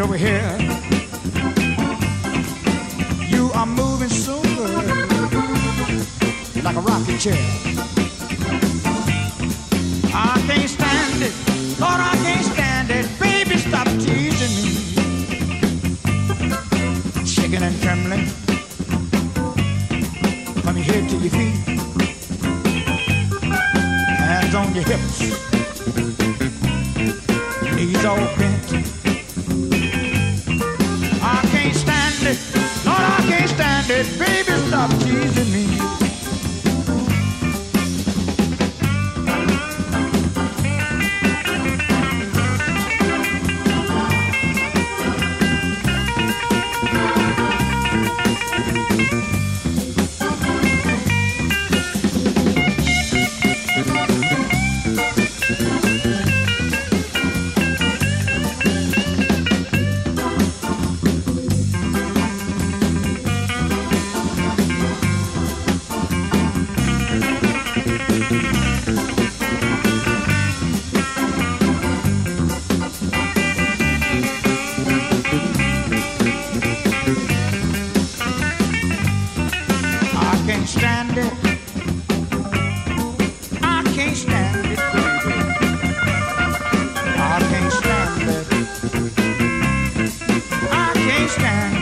Get over here. You are moving so good, like a rocket chair. I can't stand it, Lord, I can't stand it. Baby, stop teasing me. Shaking and trembling from your head to your feet, hands on your hips, knees open. up, Jesus. stand.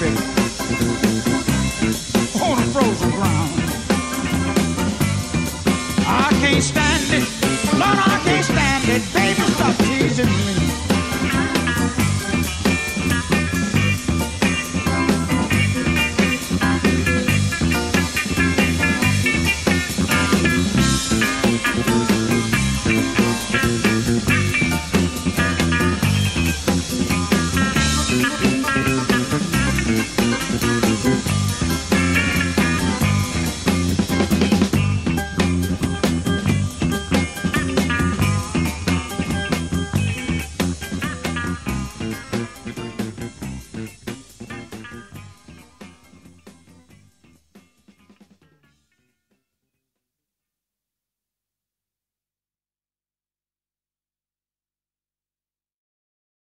baby. On the frozen ground. I can't stand it, Lord, I can't stand it, baby, stop